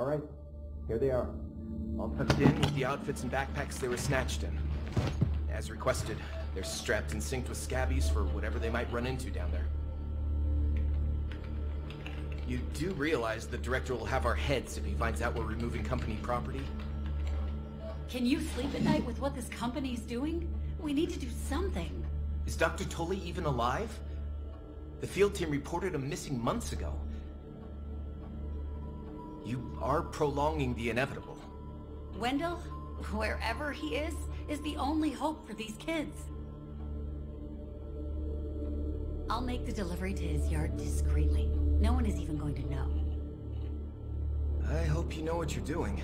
Alright, here they are. All tucked in with the outfits and backpacks they were snatched in. As requested, they're strapped and synced with scabbies for whatever they might run into down there. You do realize the director will have our heads if he finds out we're removing company property? Can you sleep at night with what this company's doing? We need to do something. Is Dr. Tully even alive? The field team reported him missing months ago. You are prolonging the inevitable. Wendell, wherever he is, is the only hope for these kids. I'll make the delivery to his yard discreetly. No one is even going to know. I hope you know what you're doing.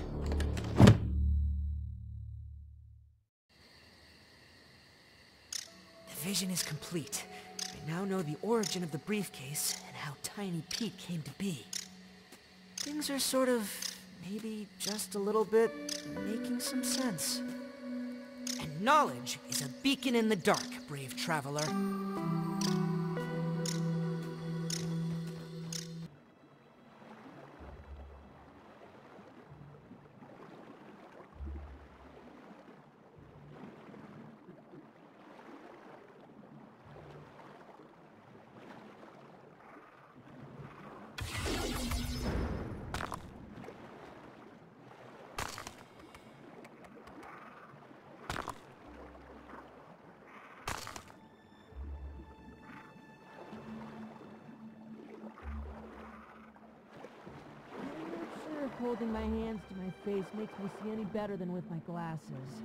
The vision is complete. I now know the origin of the briefcase and how Tiny Pete came to be. Things are sort of, maybe just a little bit, making some sense. And knowledge is a beacon in the dark, brave traveler. Holding my hands to my face makes me see any better than with my glasses.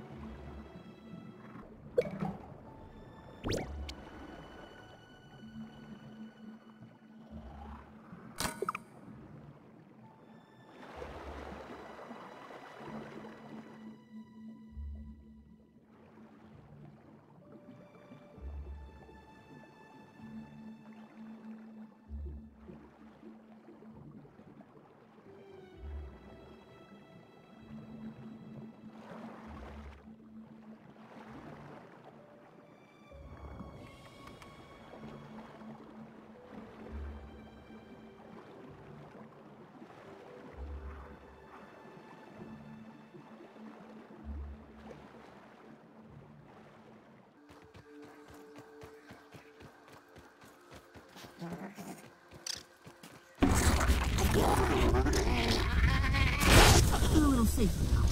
A little safer now.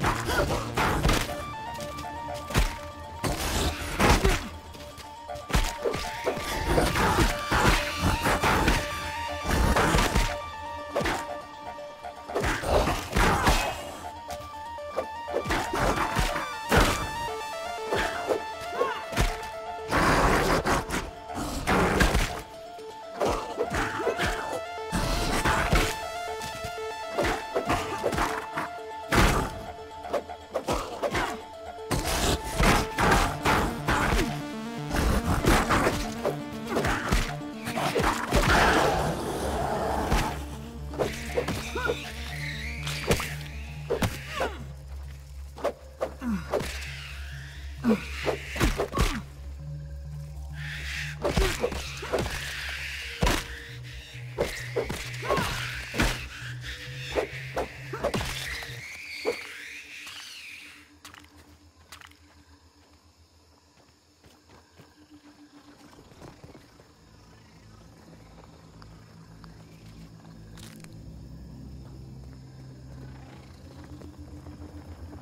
Ah!